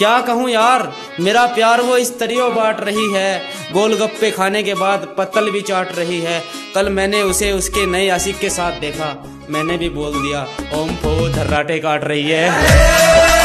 क्या कहूँ यार? मेरा प्यार वो इस तरियो बांट रही है। गोलगप्पे खाने के बाद पत्तल भी चाट रही है। कल मैंने उसे उसके नए आशिक के साथ देखा। मैंने भी बोल दिया, ओम फो, धर्राटे काट रही है।